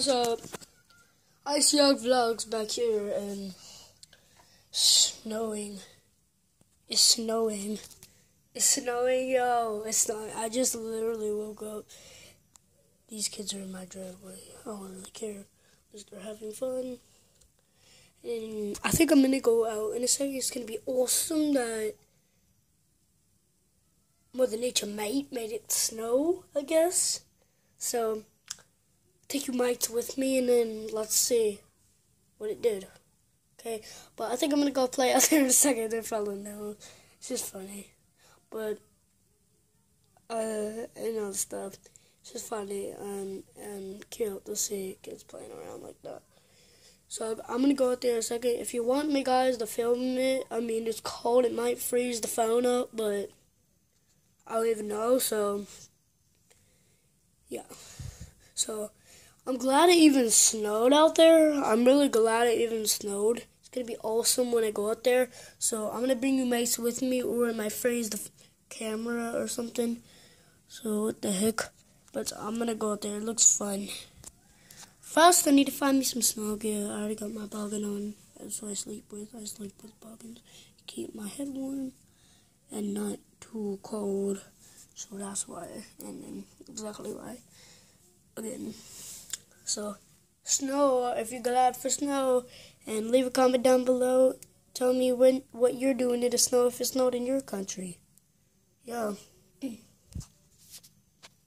What's up? Uh, Ice Yog Vlogs back here and snowing. It's snowing. It's snowing, yo. It's not. I just literally woke up. These kids are in my driveway. I don't really care. Just they're having fun. And I think I'm gonna go out in a second. It's gonna be awesome that Mother Nature might made it snow, I guess. So take your mics with me and then let's see what it did. Okay, but I think I'm gonna go play out there in a second if I don't know. It's just funny. But uh and other stuff. It's just funny and and cute to see kids playing around like that. So I'm gonna go out there in a second. If you want me guys to film it, I mean it's cold, it might freeze the phone up, but I don't even know, so yeah. So I'm glad it even snowed out there. I'm really glad it even snowed. It's gonna be awesome when I go out there. So I'm gonna bring you mice with me, or might freeze the camera or something. So what the heck? But I'm gonna go out there. It looks fun. First, I need to find me some snow gear. I already got my boggin on. That's what I sleep with. I sleep with boggins. Keep my head warm and not too cold. So that's why. And then exactly why. Again. So, snow, if you're glad for snow, and leave a comment down below. Tell me when what you're doing in the snow if it snowed in your country. Yeah.